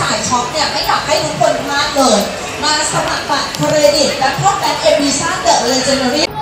สายช็อปเนี่ยไม่อยากให้ทุกคนพลาดเลย มาสมัครบัตรเครดิตและพวกแบงก์เอบิซ่าเดอะเลเจนดารี่